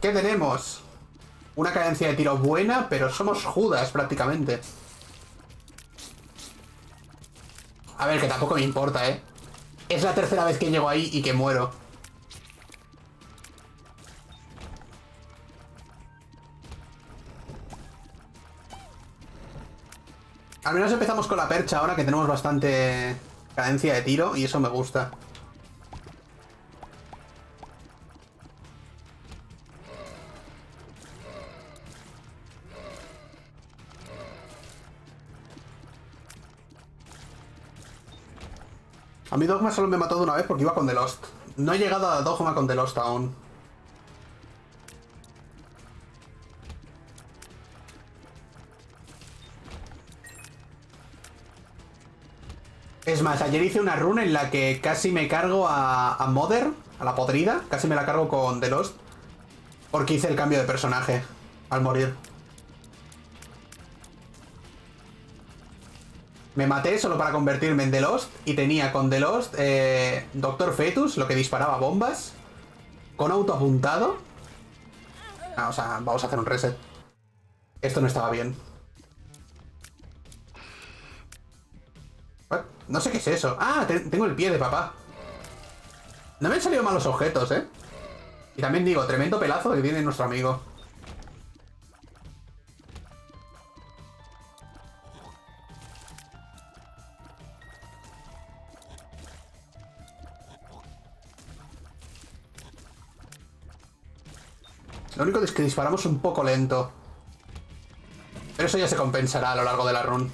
¿Qué tenemos? Una cadencia de tiro buena, pero somos Judas prácticamente. A ver, que tampoco me importa, ¿eh? Es la tercera vez que llego ahí y que muero. Al menos empezamos con la percha ahora que tenemos bastante cadencia de tiro y eso me gusta. Mí Dogma solo me mató de una vez porque iba con The Lost. No he llegado a Dogma con The Lost aún. Es más, ayer hice una run en la que casi me cargo a, a Mother, a la podrida. Casi me la cargo con The Lost. Porque hice el cambio de personaje al morir. Me maté solo para convertirme en The Lost y tenía con The Lost eh, Doctor Fetus, lo que disparaba bombas, con auto apuntado. Ah, o sea, vamos a hacer un reset. Esto no estaba bien. What? No sé qué es eso. Ah, tengo el pie de papá. No me han salido malos objetos, ¿eh? Y también digo, tremendo pelazo que tiene nuestro amigo. Lo único es que disparamos un poco lento. Pero eso ya se compensará a lo largo de la run.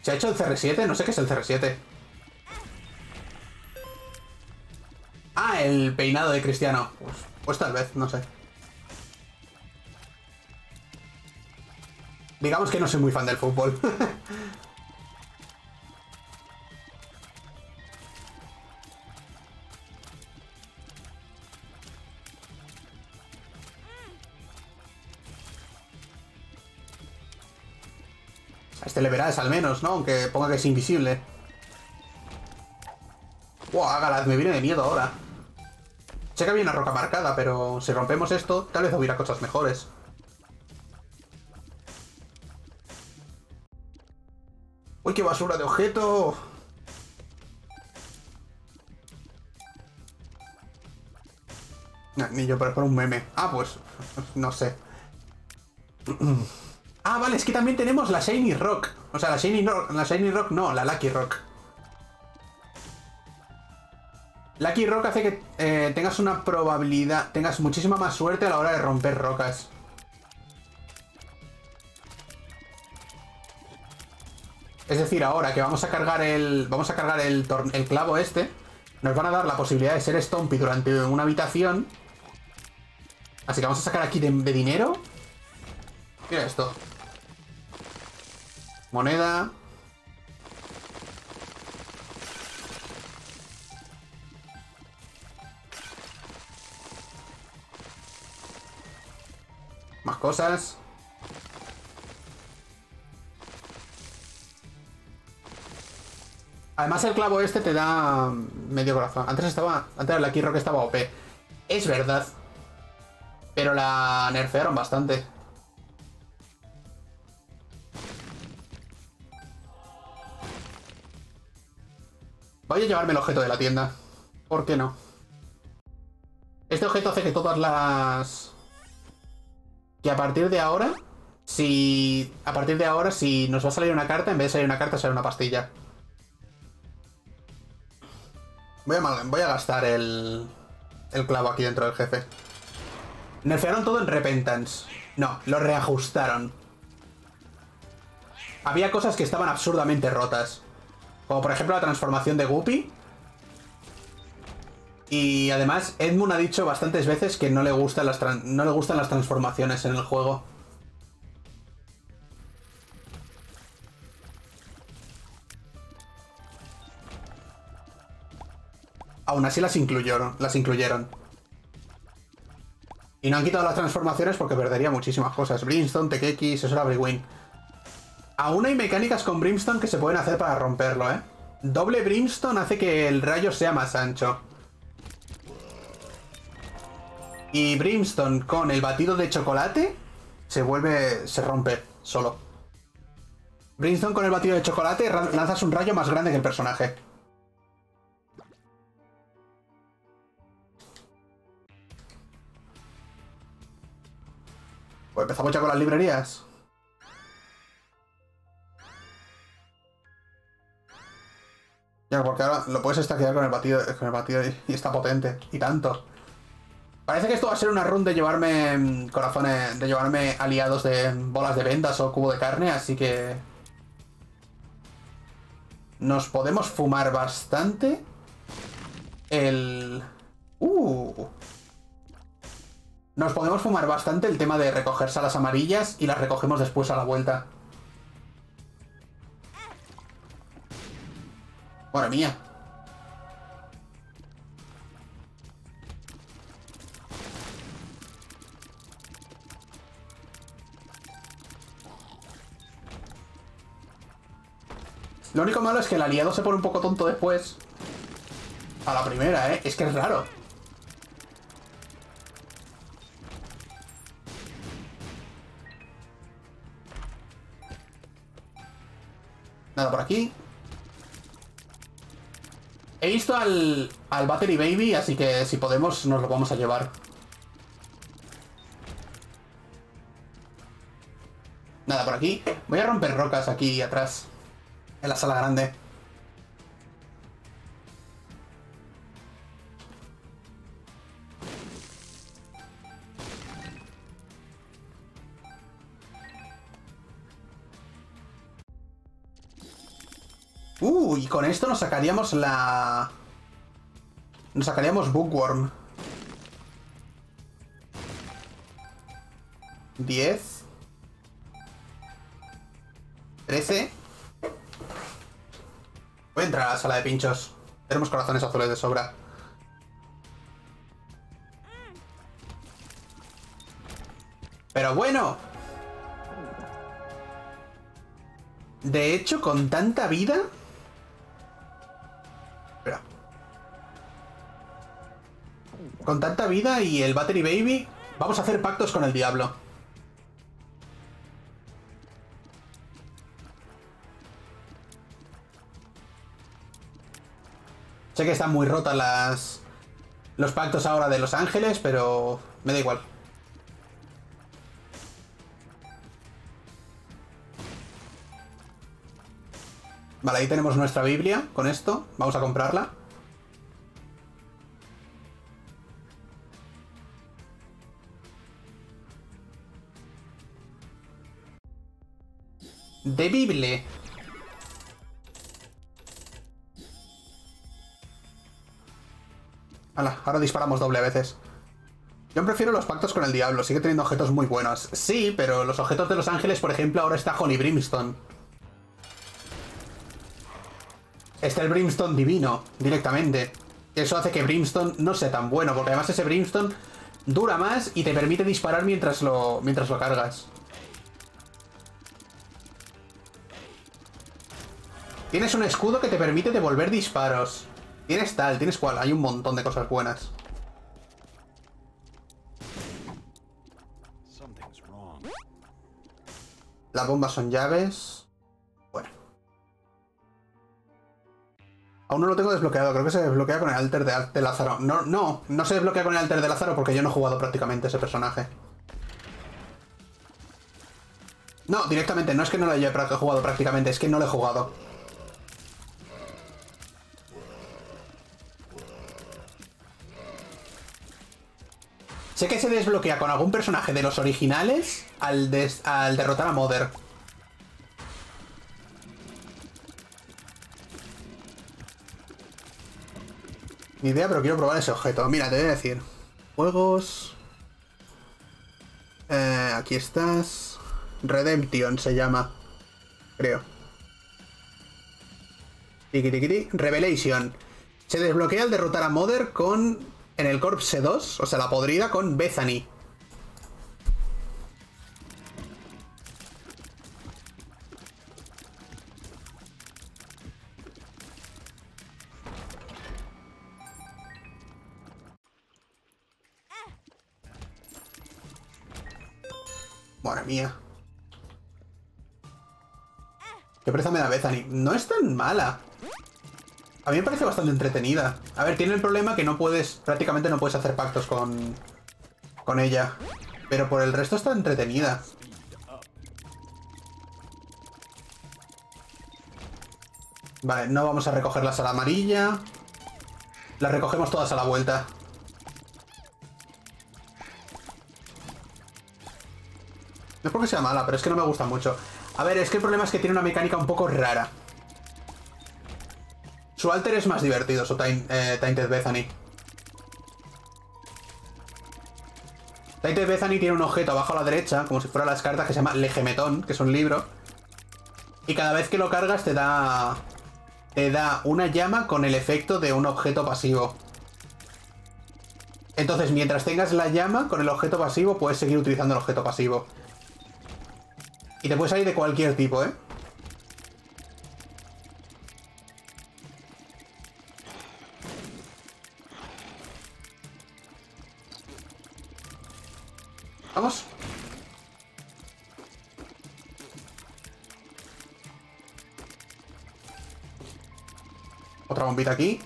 ¿Se ha hecho el CR7? No sé qué es el CR7. Ah, el peinado de Cristiano. Pues, pues tal vez, no sé. Digamos que no soy muy fan del fútbol. Este le verás al menos, ¿no? Aunque ponga que es invisible. ¡Wow! Agalad, me viene de miedo ahora. Sé que había una roca marcada, pero si rompemos esto, tal vez hubiera cosas mejores. ¡Uy, qué basura de objeto! Ni yo para un meme. Ah, pues... No sé. Ah, vale, es que también tenemos la Shiny Rock. O sea, la Shiny, no, la Shiny Rock no, la Lucky Rock. Lucky Rock hace que eh, tengas una probabilidad, tengas muchísima más suerte a la hora de romper rocas. Es decir, ahora que vamos a cargar el. Vamos a cargar el, el clavo este. Nos van a dar la posibilidad de ser Stompy durante una habitación. Así que vamos a sacar aquí de dinero. Mira esto. Moneda. Más cosas. Además el clavo este te da medio corazón. Antes estaba. Antes la que estaba OP. Es verdad. Pero la nerfearon bastante. Voy a llevarme el objeto de la tienda. ¿Por qué no? Este objeto hace que todas las... Que a partir de ahora... Si... A partir de ahora, si nos va a salir una carta, en vez de salir una carta, sale una pastilla. Voy a, voy a gastar el... El clavo aquí dentro del jefe. Nerfearon todo en Repentance. No, lo reajustaron. Había cosas que estaban absurdamente rotas. Como por ejemplo la transformación de Guppy. Y además, Edmund ha dicho bastantes veces que no le, gustan las no le gustan las transformaciones en el juego. Aún así las incluyeron, las incluyeron. Y no han quitado las transformaciones porque perdería muchísimas cosas. Brimstone, Tekeki, era Wing. Aún hay mecánicas con Brimstone que se pueden hacer para romperlo, ¿eh? Doble Brimstone hace que el rayo sea más ancho. Y Brimstone con el batido de chocolate se vuelve. se rompe solo. Brimstone con el batido de chocolate lanzas un rayo más grande que el personaje. Pues empezamos ya con las librerías. Ya, porque ahora lo puedes estaquear con el batido, con el batido y está potente. Y tanto. Parece que esto va a ser una run de llevarme mm, corazones, de llevarme aliados de bolas de vendas o cubo de carne, así que... Nos podemos fumar bastante. El... Uh. Nos podemos fumar bastante el tema de recoger salas amarillas y las recogemos después a la vuelta. Madre mía. Lo único malo es que el aliado se pone un poco tonto después. A la primera, ¿eh? Es que es raro. Nada por aquí. He visto al, al Battery Baby, así que si podemos nos lo vamos a llevar. Nada por aquí. Voy a romper rocas aquí atrás. En la sala grande. Uh, y con esto nos sacaríamos la... Nos sacaríamos Bookworm. 10. 13. Voy a entrar a la sala de pinchos. Tenemos corazones azules de sobra. Pero bueno. De hecho, con tanta vida... Con tanta vida y el Battery Baby, vamos a hacer pactos con el diablo. Sé que están muy rotas las los pactos ahora de Los Ángeles, pero me da igual. Vale, ahí tenemos nuestra Biblia con esto. Vamos a comprarla. De Biblia. ahora disparamos doble veces. Yo prefiero los pactos con el diablo, sigue teniendo objetos muy buenos. Sí, pero los objetos de los ángeles, por ejemplo, ahora está Honey Brimstone. Está el Brimstone divino, directamente. Eso hace que Brimstone no sea tan bueno, porque además ese Brimstone dura más y te permite disparar mientras lo, mientras lo cargas. Tienes un escudo que te permite devolver disparos. Tienes tal, tienes cual, hay un montón de cosas buenas. Las bombas son llaves. Bueno. Aún no lo tengo desbloqueado, creo que se desbloquea con el alter de, Lázaro. No, no, no se desbloquea con el alter de Lázaro porque yo no he jugado prácticamente ese personaje. No, directamente, no es que no lo haya jugado prácticamente, es que no lo he jugado. Sé que se desbloquea con algún personaje de los originales al, derrotar a Mother. Ni idea, pero quiero probar ese objeto. Mira, te voy a decir. Juegos... Eh, aquí estás. Redemption se llama. Creo. Revelation. Se desbloquea al derrotar a Mother con en el Corpse 2, o sea, la podrida con Bethany. Madre mía. Qué presa me da Bethany. No es tan mala. A mí me parece bastante entretenida. A ver, tiene el problema que no puedes... Prácticamente no puedes hacer pactos con... Con ella. Pero por el resto está entretenida. Vale, no vamos a recoger la sala amarilla. Las recogemos todas a la vuelta. No es porque sea mala, pero es que no me gusta mucho. A ver, es que el problema es que tiene una mecánica un poco rara. Su alter es más divertido, su eh, Tainted Bethany. Tainted Bethany tiene un objeto abajo a la derecha, como si fuera las cartas, que se llama Legemetón, que es un libro. Y cada vez que lo cargas te da... Te da una llama con el efecto de un objeto pasivo. Entonces, mientras tengas la llama con el objeto pasivo, puedes seguir utilizando el objeto pasivo. Y te puede salir de cualquier tipo, ¿eh? Bombita aquí.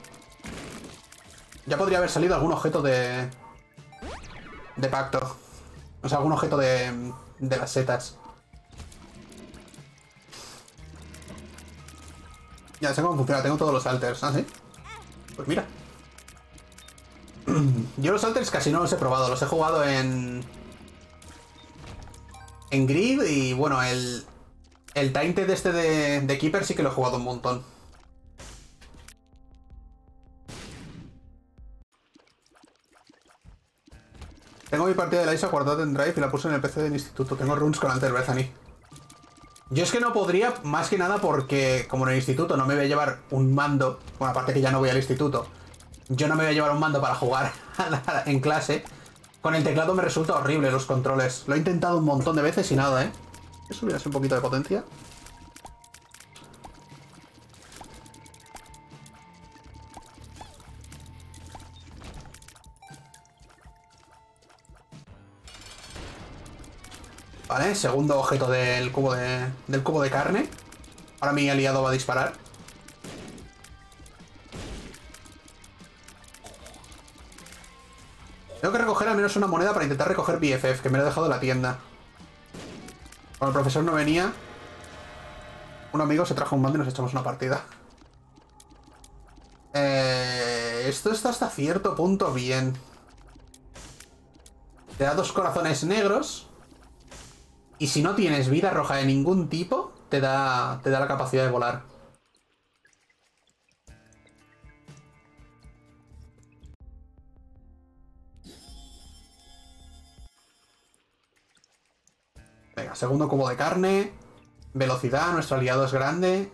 Ya podría haber salido algún objeto de... De pacto. O sea, algún objeto de, de las setas. Ya sé cómo funciona, tengo todos los alters. ¿Ah, sí? Pues mira. Yo los alters casi no los he probado, los he jugado en... En Grid y bueno, el... El Tainted este de, de Keeper sí que lo he jugado un montón. Tengo mi partida de la ISA guardada en Drive y la puse en el PC del instituto. Tengo runes con Alter Bethany. Yo es que no podría, más que nada porque como en el instituto no me voy a llevar un mando, bueno, aparte que ya no voy al instituto, yo no me voy a llevar un mando para jugar en clase, con el teclado me resulta horrible los controles. Lo he intentado un montón de veces y nada, ¿eh? Eso hubiera un poquito de potencia. Vale, segundo objeto del cubo de, del cubo de carne. Ahora mi aliado va a disparar. Tengo que recoger al menos una moneda para intentar recoger BFF, que me lo he dejado la tienda. Cuando el profesor no venía, un amigo se trajo un mando y nos echamos una partida. Eh, esto está hasta cierto punto bien. Te da dos corazones negros. Y si no tienes vida roja de ningún tipo, te da, te da la capacidad de volar. Venga, segundo cubo de carne. Velocidad, nuestro aliado es grande.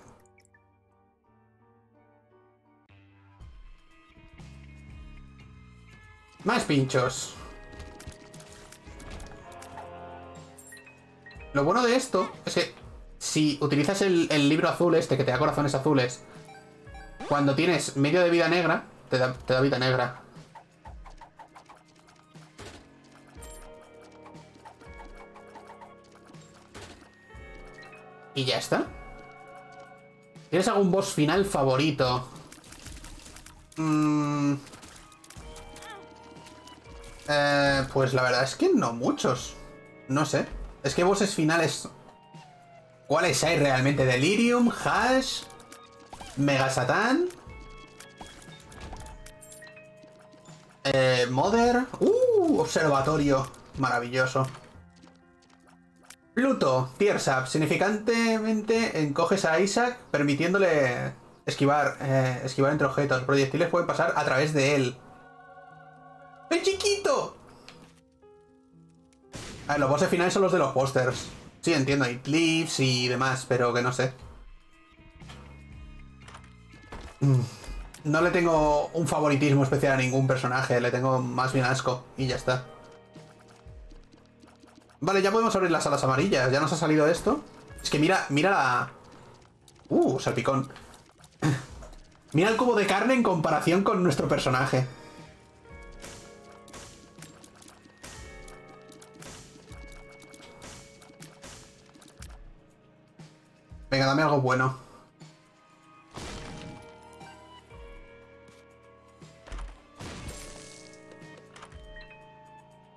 Más pinchos. Lo bueno de esto es que si utilizas el, libro azul este que te da corazones azules, cuando tienes medio de vida negra, te da, vida negra. Y ya está. ¿Tienes algún boss final favorito? Mm. Eh, pues la verdad es que no muchos. No sé. Es que bosses finales... ¿Cuáles hay realmente? Delirium, Hash, Mega Satan... Eh, Mother... ¡Uh! Observatorio. Maravilloso. Pluto, Tiersap. Significantemente encoges a Isaac permitiéndole esquivar, eh, esquivar entre objetos. Proyectiles pueden pasar a través de él. ¡El chiquito! A ver, los bosses finales son los de los pósters. Sí, entiendo, hay clips y demás, pero que no sé. Mm. No le tengo un favoritismo especial a ningún personaje, le tengo más bien asco y ya está. Vale, ya podemos abrir las alas amarillas, ya nos ha salido esto. Es que mira, mira la... Uh, salpicón. mira el cubo de carne en comparación con nuestro personaje. Venga, dame algo bueno.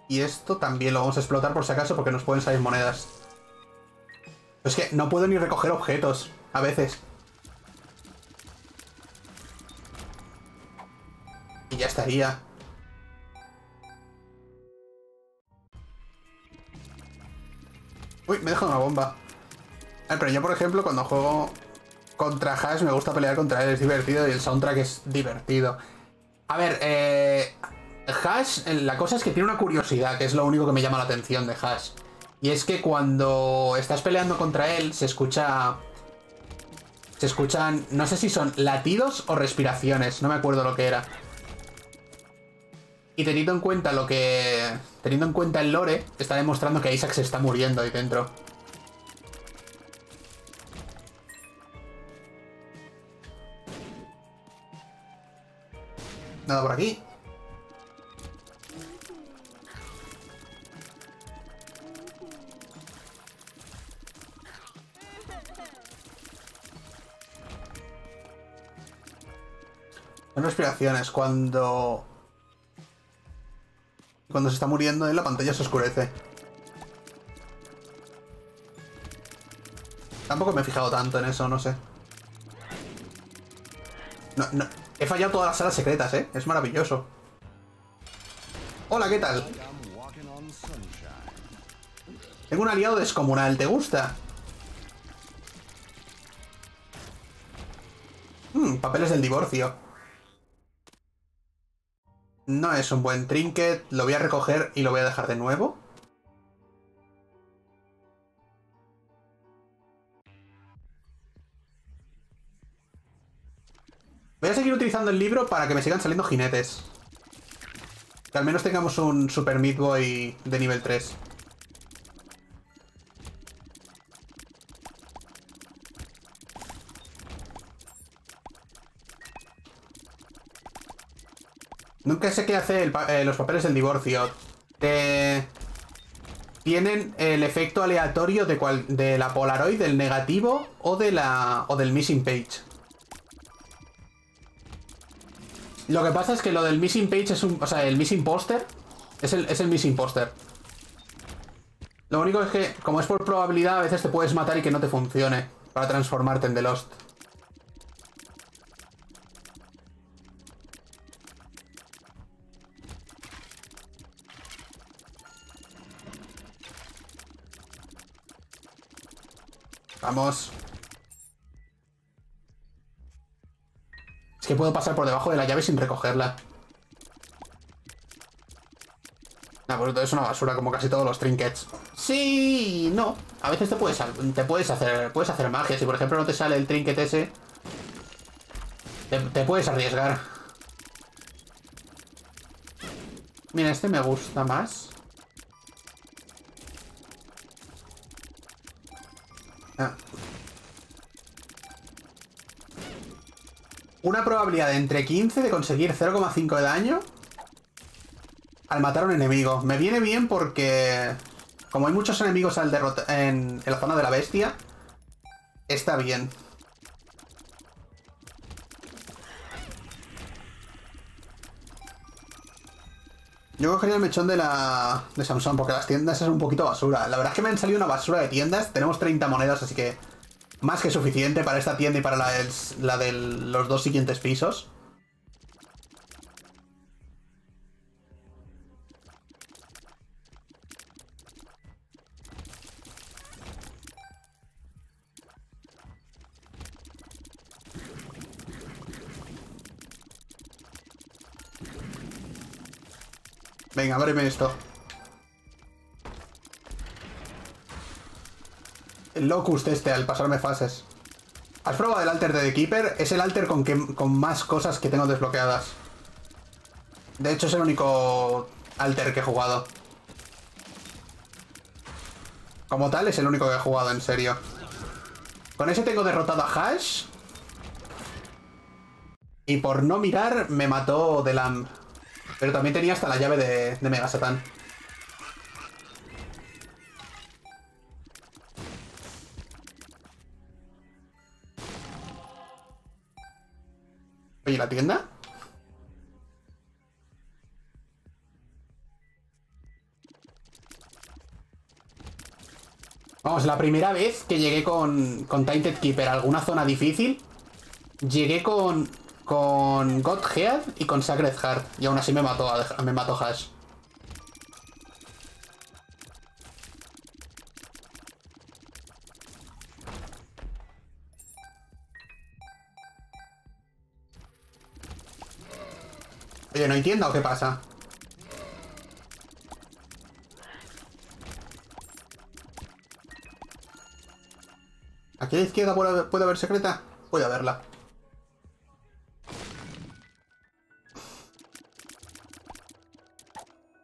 Y esto también lo vamos a explotar por si acaso porque nos pueden salir monedas. Es que no puedo ni recoger objetos, a veces. Y ya estaría. Uy, me he dejado una bomba. Pero yo, por ejemplo, cuando juego contra Hash, me gusta pelear contra él, es divertido y el soundtrack es divertido. A ver, eh, Hash, la cosa es que tiene una curiosidad, que es lo único que me llama la atención de Hash. Y es que cuando estás peleando contra él, se escucha... Se escuchan, no sé si son latidos o respiraciones, no me acuerdo lo que era. Y teniendo en cuenta lo que... Teniendo en cuenta el lore, está demostrando que Isaac se está muriendo ahí dentro. Nada por aquí. Son respiraciones. Cuando cuando se está muriendo, la pantalla se oscurece. Tampoco me he fijado tanto en eso, no sé. No, no. He fallado todas las salas secretas, ¿eh? Es maravilloso. Hola, ¿qué tal? Tengo un aliado descomunal, ¿te gusta? Hmm, papeles del divorcio. No es un buen trinket. Lo voy a recoger y lo voy a dejar de nuevo. El libro para que me sigan saliendo jinetes. Que al menos tengamos un Super Meat Boy de nivel 3. Nunca sé qué hace eh, los papeles del divorcio. Tienen el efecto aleatorio de, de la Polaroid, del negativo o, de la, o del missing page. Lo que pasa es que lo del missing page es un... O sea, el missing poster es el, es el missing poster. Lo único es que, como es por probabilidad, a veces te puedes matar y que no te funcione para transformarte en The Lost. Vamos. Puedo pasar por debajo de la llave sin recogerla. Pues es una basura como casi todos los trinkets. Sí, no. A veces te puedes, te puedes hacer puedes hacer magia. Si por ejemplo no te sale el trinket ese, te puedes arriesgar. Mira, este me gusta más. Una probabilidad de entre 15 de conseguir 0,5 de daño al matar a un enemigo. Me viene bien porque... Como hay muchos enemigos al en, en la zona de la bestia, está bien. Yo cogería el mechón de la de Samsung porque las tiendas es un poquito basura. La verdad es que me han salido una basura de tiendas. Tenemos 30 monedas, así que más que suficiente para esta tienda y para la, la de los dos siguientes pisos. Venga, ábreme esto. El Locust este, al pasarme fases. ¿Has probado el alter de The Keeper? Es el alter con, con más cosas que tengo desbloqueadas. De hecho, es el único alter que he jugado. Como tal, es el único que he jugado, en serio. Con ese tengo derrotado a Hash. Y por no mirar, me mató The Lamb. Pero también tenía hasta la llave de, de Mega Satan. Oye, ¿la tienda? Vamos, la primera vez que llegué con, con Tainted Keeper a alguna zona difícil, llegué con, con Godhead y con Sacred Heart. Y aún así me mató, me mató Hash. Oye, ¿no entiendo qué pasa? ¿Aquí a la izquierda puede haber secreta? Puede haberla.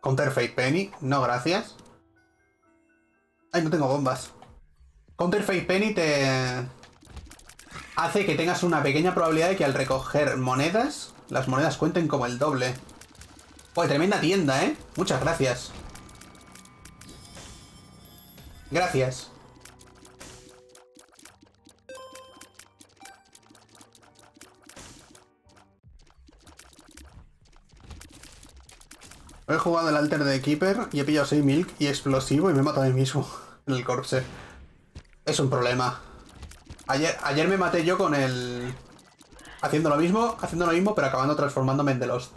Counterfeit Penny. No, gracias. Ay, no tengo bombas. Counterfeit Penny te... Hace que tengas una pequeña probabilidad de que al recoger monedas, las monedas cuenten como el doble. Uy, tremenda tienda, ¿eh? Muchas gracias. Gracias. He jugado el alter de Keeper y he pillado 6 milk y explosivo y me he matado a mí mismo en el corpse. Es un problema. Ayer, ayer me maté yo con el... Haciendo lo mismo, haciendo lo mismo, pero acabando transformándome en The Lost.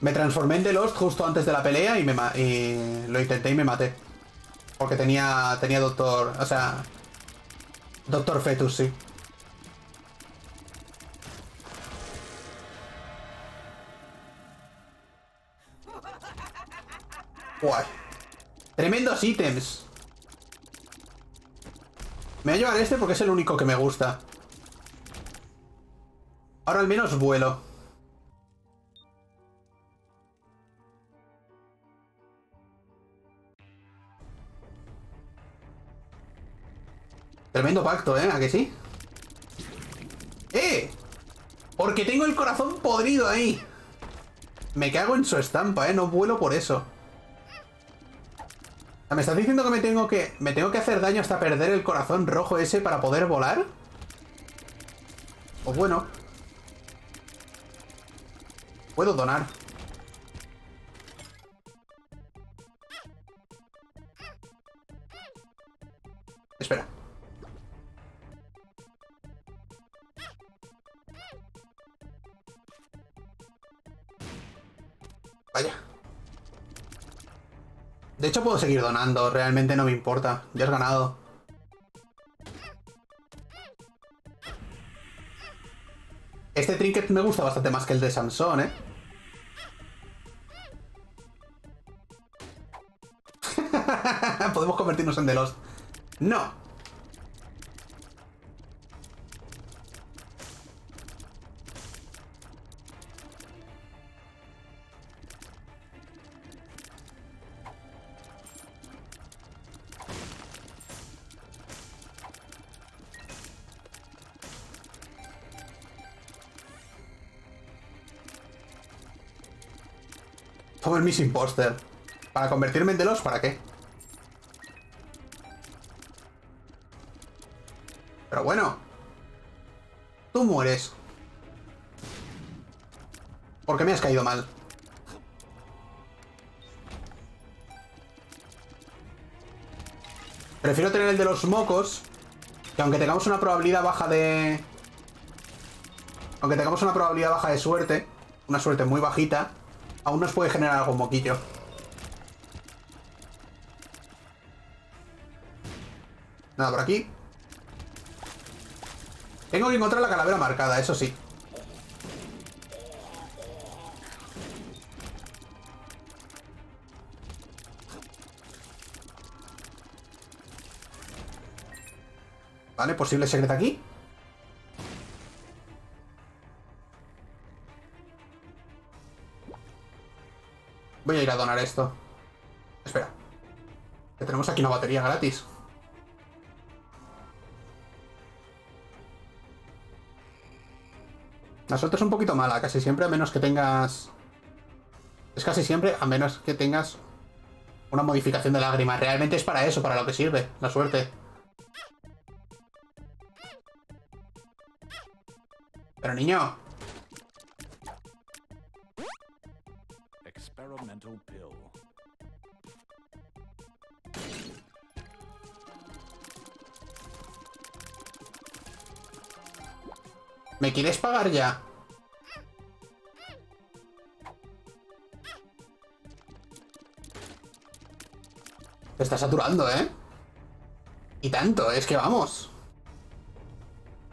Me transformé en The Lost justo antes de la pelea y, me lo intenté y me maté. Porque tenía, tenía Doctor... O sea... Doctor Fetus, sí. Guay. Tremendos ítems. Me voy a llevar este porque es el único que me gusta. Ahora al menos vuelo. Tremendo pacto, ¿eh? ¿A que sí? ¡Eh! Porque tengo el corazón podrido ahí. Me cago en su estampa, ¿eh? No vuelo por eso. ¿Me estás diciendo que me tengo que... ¿Me tengo que hacer daño hasta perder el corazón rojo ese para poder volar? Pues bueno. Puedo donar. Espera. De hecho puedo seguir donando, realmente no me importa. Ya has ganado. Este trinket me gusta bastante más que el de Sansón, ¿eh? Podemos convertirnos en The Lost. No. El Miss Imposter. ¿Para convertirme en Delos? ¿Para qué? Pero bueno. Tú mueres. Porque me has caído mal. Prefiero tener el de los mocos. Que aunque tengamos una probabilidad baja de... Aunque tengamos una probabilidad baja de suerte. Una suerte muy bajita. Aún nos puede generar algún moquillo. Nada por aquí. Tengo que encontrar la calavera marcada, eso sí. Vale, posible secreto aquí. Voy a ir a donar esto. Espera. Que tenemos aquí una batería gratis. La suerte es un poquito mala, casi siempre, a menos que tengas... Es casi siempre, a menos que tengas una modificación de lágrimas Realmente es para eso, para lo que sirve, la suerte. Pero niño, ¿Me quieres pagar ya? Te está saturando, ¿eh? Y tanto, es que vamos.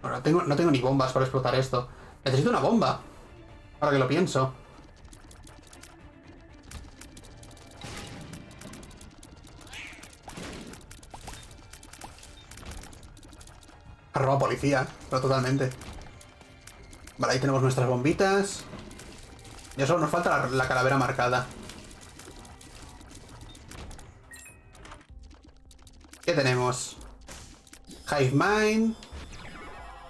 No tengo, no tengo ni bombas para explotar esto. Necesito una bomba. Ahora que lo pienso. Arroba policía, pero totalmente. Vale, ahí tenemos nuestras bombitas. Ya solo nos falta la, la calavera marcada. ¿Qué tenemos? Hive Mind.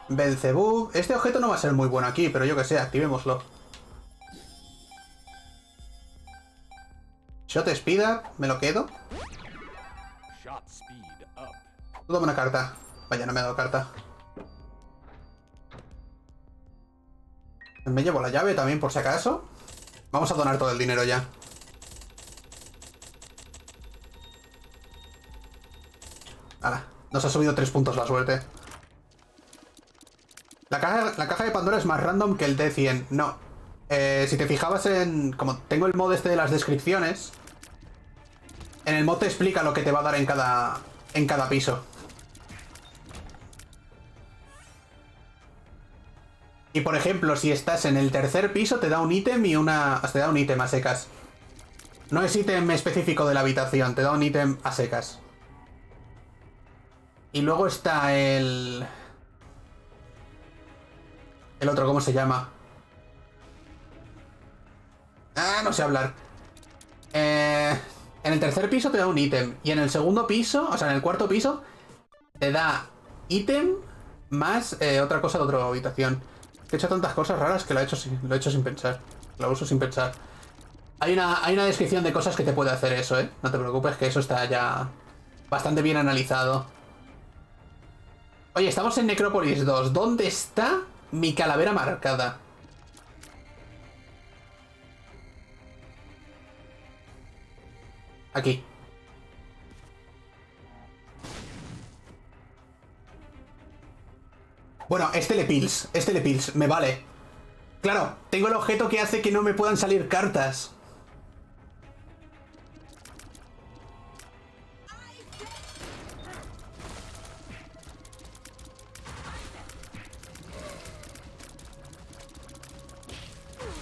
Belzebub. Este objeto no va a ser muy bueno aquí, pero yo que sé, activémoslo. Shot Speed Up, me lo quedo. Toma una carta. Vaya, no me ha dado carta. Me llevo la llave también por si acaso. Vamos a donar todo el dinero ya. Ahora, nos ha subido tres puntos la suerte. La caja, la caja de Pandora es más random que el D100. No. Eh, si te fijabas en... Como tengo el mod este de las descripciones... En el mod te explica lo que te va a dar en cada... En cada piso. Y por ejemplo, si estás en el tercer piso, te da un ítem y una. Te da un ítem a secas. No es ítem específico de la habitación, te da un ítem a secas. Y luego está el. El otro, ¿cómo se llama? Ah, no sé hablar. Eh, en el tercer piso te da un ítem. Y en el segundo piso, o sea, en el cuarto piso, te da ítem más eh, otra cosa de otra habitación. He hecho tantas cosas raras que lo he hecho sin, lo he hecho sin pensar. Lo uso sin pensar. Hay una, hay una descripción de cosas que te puede hacer eso, ¿eh? No te preocupes, que eso está ya bastante bien analizado. Oye, estamos en Necrópolis 2. ¿Dónde está mi calavera marcada? Aquí. Bueno, este le pills, este le pills, me vale. Claro, tengo el objeto que hace que no me puedan salir cartas.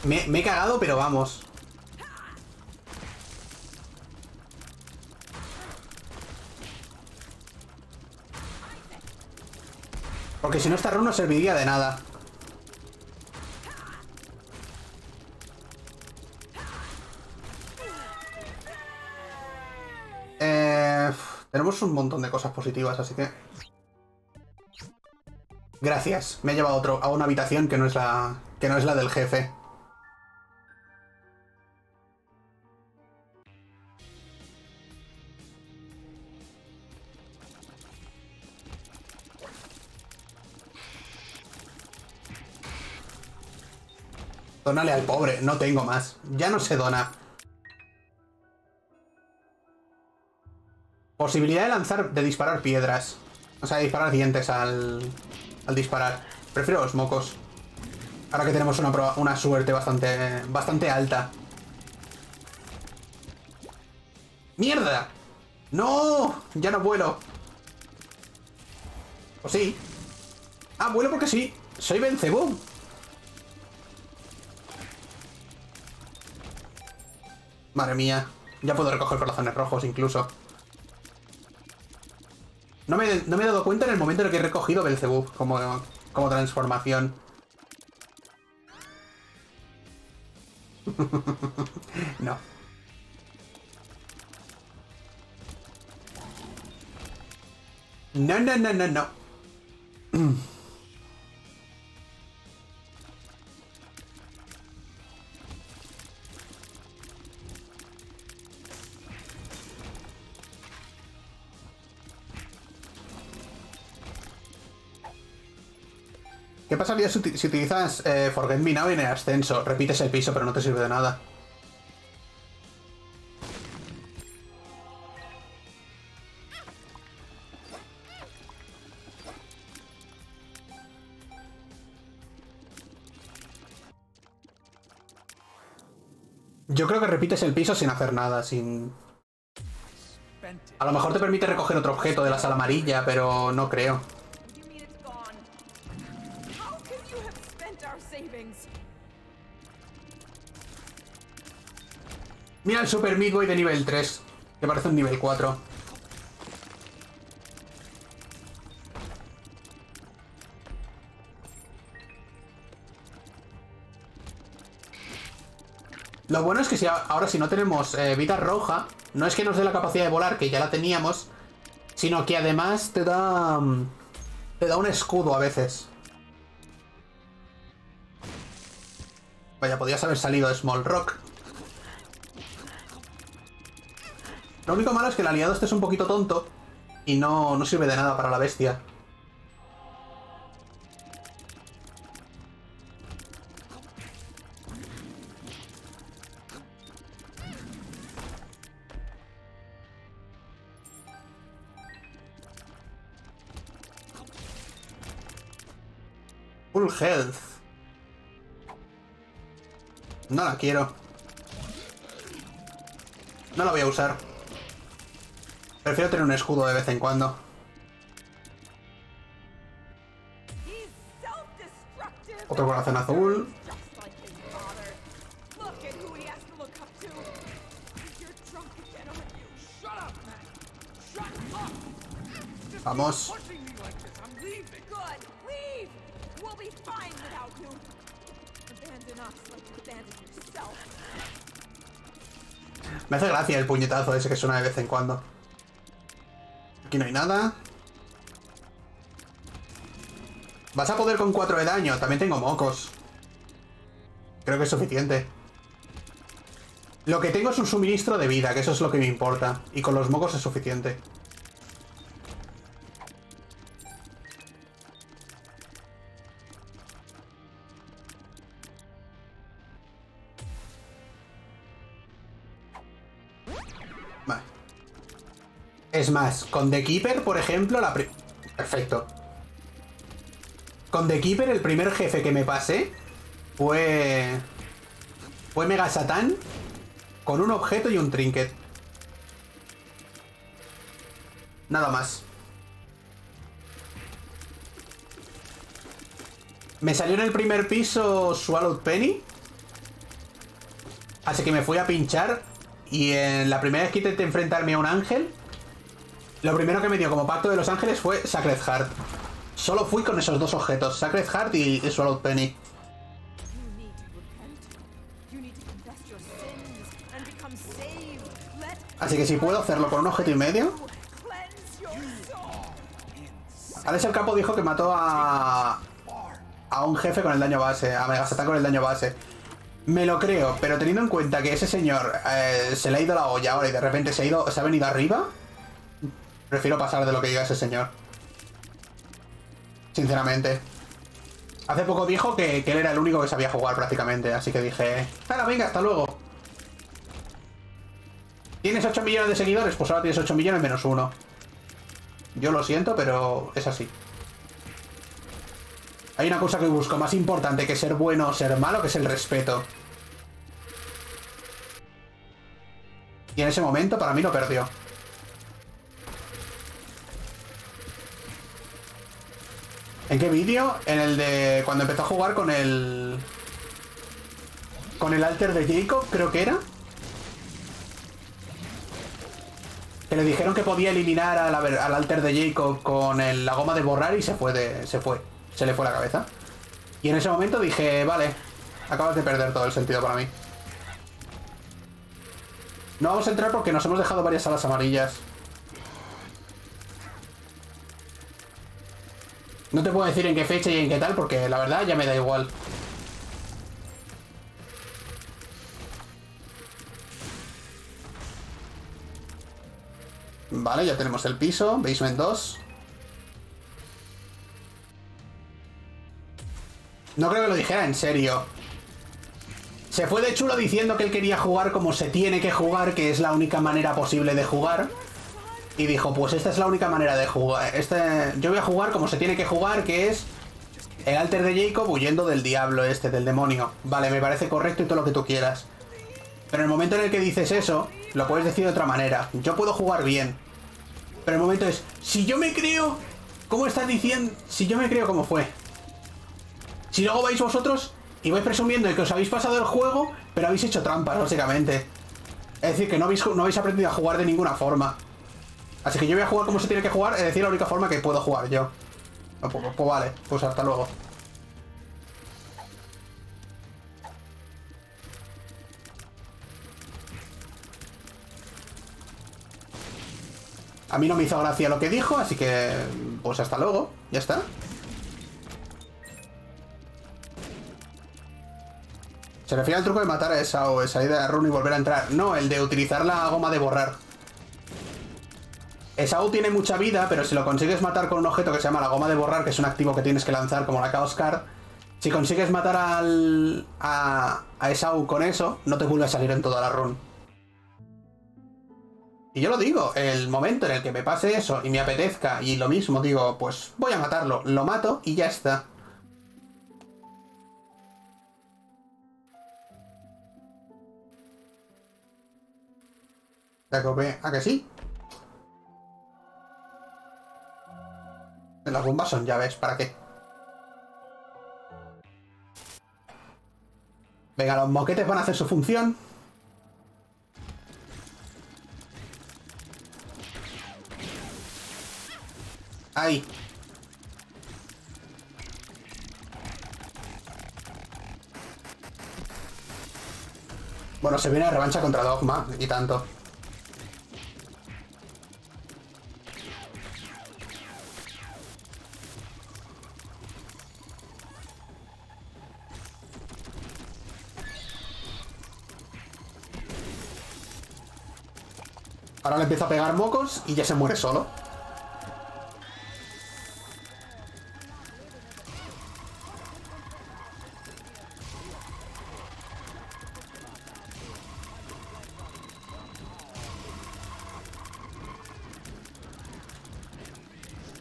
Me, me he cagado, pero vamos. Porque si no esta run no serviría de nada. Eh, tenemos un montón de cosas positivas, así que... Gracias. Me he llevado a, otro, a una habitación que no es la, que no es la del jefe. Dónale al pobre, no tengo más. Ya no se dona. Posibilidad de lanzar, de disparar piedras. O sea, de disparar dientes al, al disparar. Prefiero los mocos. Ahora que tenemos una, una suerte bastante, bastante alta. ¡Mierda! ¡No! Ya no vuelo. ¿O sí? Ah, vuelo porque sí. Soy Bencebú. Madre mía. Ya puedo recoger corazones rojos incluso. No me, no me he dado cuenta en el momento en el que he recogido Belzebub como, como transformación. no. No, no, no, no, no. ¿Qué pasaría si, uti- si utilizas eh, Forget Me Now en el ascenso? Repites el piso, pero no te sirve de nada. Yo creo que repites el piso sin hacer nada, sin... A lo mejor te permite recoger otro objeto de la sala amarilla, pero no creo. Mira el Super Meat de nivel 3, que parece un nivel 4. Lo bueno es que si ahora si no tenemos eh, vida roja, no es que nos dé la capacidad de volar, que ya la teníamos, sino que además te da... mm, Te da un escudo a veces. Vaya, podías haber salido de Small Rock. Lo único malo es que el aliado este es un poquito tonto y no, no sirve de nada para la bestia. Full health. No la quiero. No la voy a usar. Prefiero tener un escudo de vez en cuando. Otro corazón azul. Vamos. Me hace gracia el puñetazo ese que suena de vez en cuando. Aquí no hay nada. Vas a poder con 4 de daño. También tengo mocos. Creo que es suficiente. Lo que tengo es un suministro de vida, que eso es lo que me importa. Y con los mocos es suficiente. Es más, con The Keeper, por ejemplo, la... Perfecto. Con The Keeper, el primer jefe que me pasé fue... Fue Mega Satán con un objeto y un trinket. Nada más. Me salió en el primer piso Swallowed Penny. Así que me fui a pinchar. Y en la primera vez que intenté enfrentarme a un ángel, lo primero que me dio como pacto de los ángeles fue Sacred Heart. Solo fui con esos dos objetos, Sacred Heart y, Swallowed Penny. Así que si puedo hacerlo con un objeto y medio. Alex el Capo dijo que mató a. a un jefe con el daño base, a Mega Satan con el daño base. Me lo creo, pero teniendo en cuenta que ese señor eh, se le ha ido la olla ahora y de repente se ha venido arriba, prefiero pasar de lo que diga ese señor. Sinceramente. Hace poco dijo que, él era el único que sabía jugar prácticamente, así que dije, ¡Hala, venga, hasta luego! ¿Tienes 8 millones de seguidores? Pues ahora tienes 8 millones menos uno. Yo lo siento, pero es así. Hay una cosa que busco más importante que ser bueno o ser malo, que es el respeto. Y en ese momento para mí lo perdió. ¿En qué vídeo? En el de cuando empezó a jugar con el... Con el alter de Jacob, creo que era. Que le dijeron que podía eliminar al alter de Jacob con la goma de borrar y se fue de, se fue. Se le fue la cabeza. Y en ese momento dije, vale, acabas de perder todo el sentido para mí. No vamos a entrar porque nos hemos dejado varias salas amarillas. No te puedo decir en qué fecha y en qué tal porque la verdad ya me da igual. Vale, ya tenemos el piso, basement 2. No creo que lo dijera en serio. Se fue de chulo diciendo que él quería jugar como se tiene que jugar, que es la única manera posible de jugar. Y dijo, pues esta es la única manera de jugar. Este, yo voy a jugar como se tiene que jugar, que es el alter de Jacob huyendo del diablo este, del demonio. Vale, me parece correcto y todo lo que tú quieras. Pero en el momento en el que dices eso, lo puedes decir de otra manera. Yo puedo jugar bien. Pero el momento es, si yo me creo... ¿Cómo estás diciendo? Si yo me creo como fue. Si luego vais vosotros y vais presumiendo que os habéis pasado el juego, pero habéis hecho trampas, básicamente. Es decir, que no habéis, no habéis aprendido a jugar de ninguna forma. Así que yo voy a jugar como se tiene que jugar, es decir, la única forma que puedo jugar yo. Pues, pues, pues vale, pues hasta luego. A mí no me hizo gracia lo que dijo, así que pues hasta luego, ya está. Se refiere al truco de matar a esa o salir de la run y volver a entrar. No, el de utilizar la goma de borrar. Esau tiene mucha vida, pero si lo consigues matar con un objeto que se llama la goma de borrar, que es un activo que tienes que lanzar como la Chaos Card, si consigues matar al, a, a Esau con eso, no te vuelve a salir en toda la run. Y yo lo digo, el momento en el que me pase eso y me apetezca y lo mismo, digo, pues voy a matarlo, lo mato y ya está. ¿A que sí? Las bombas son llaves, ¿para qué? Venga, los moquetes van a hacer su función. Ahí. Bueno, se viene a revancha contra Dogma y tanto. Ahora le empieza a pegar mocos y ya se muere solo.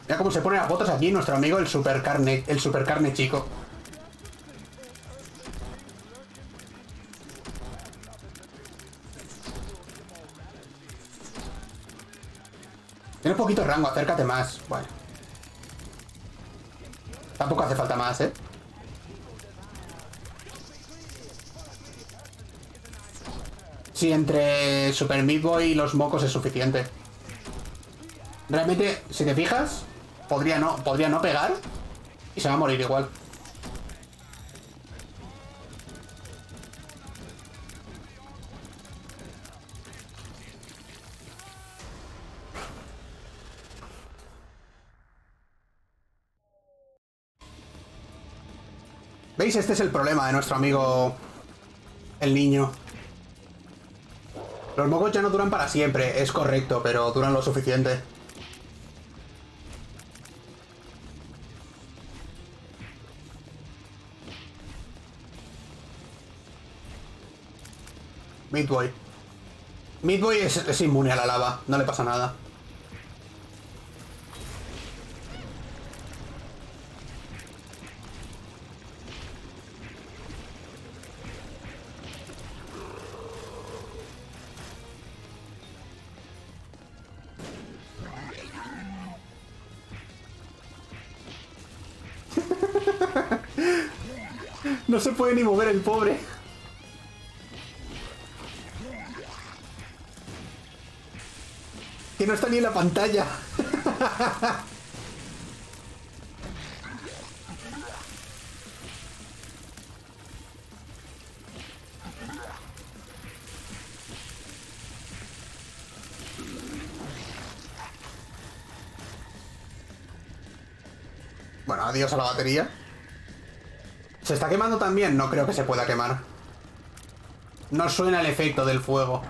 Mira cómo se pone las botas aquí nuestro amigo el super carne, el super carne chico. Poquito rango, acércate más. Bueno. Tampoco hace falta más, ¿eh? Sí, entre Super Meat Boy y los mocos es suficiente. Realmente, si te fijas, podría no, podría no pegar y se va a morir igual. Este es el problema de nuestro amigo el niño. Los mocos ya no duran para siempre, es correcto, pero duran lo suficiente. Midboy. Midboy es, es inmune a la lava, no le pasa nada. Puede ni mover el pobre. Que no está ni en la pantalla. Bueno, adiós a la batería. ¿Se está quemando también? No creo que se pueda quemar. No suena el efecto del fuego.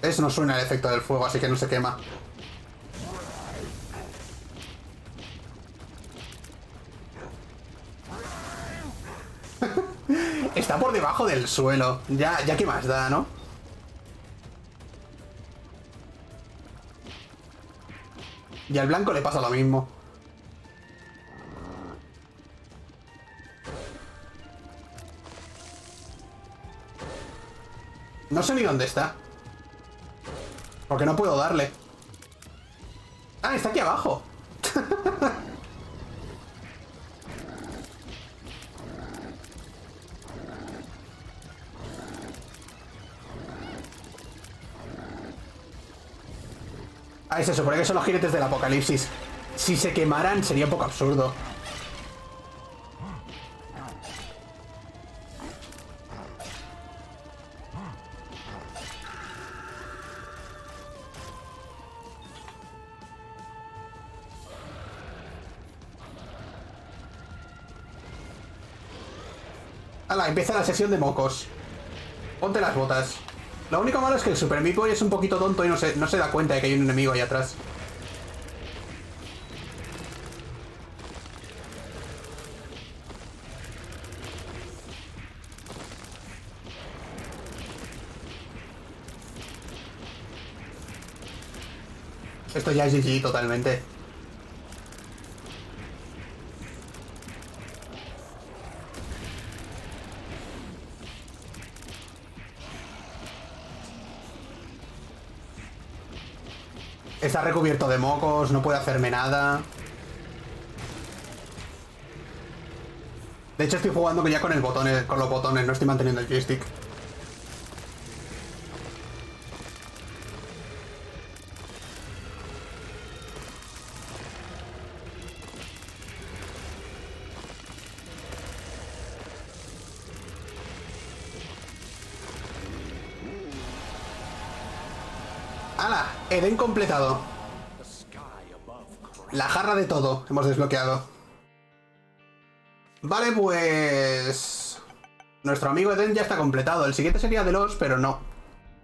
Eso no suena el efecto del fuego, así que no se quema. Del suelo. Ya, ya qué más da, ¿no? Y al blanco le pasa lo mismo. No sé ni dónde está. Porque no puedo darle. Ah, está aquí abajo. Ah, se supone son los jinetes del apocalipsis. Si se quemaran sería un poco absurdo. Hala, empieza la sesión de mocos. Ponte las botas. Lo único malo es que el Super Meat es un poquito tonto y no se, no se da cuenta de que hay un enemigo ahí atrás. Esto ya es GG totalmente. Está recubierto de mocos, no puede hacerme nada. De hecho estoy jugando ya con el botón, con los botones, no estoy manteniendo el joystick. Eden completado. La jarra de todo hemos desbloqueado. Vale, pues... Nuestro amigo Eden ya está completado. El siguiente sería Delos, pero no.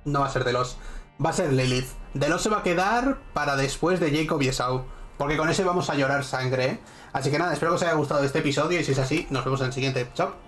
No va a ser Delos. Va a ser Lilith. Delos se va a quedar para después de Jacob y Esau. Porque con ese vamos a llorar sangre. ¿eh? Así que nada, espero que os haya gustado este episodio y si es así, nos vemos en el siguiente. Chao.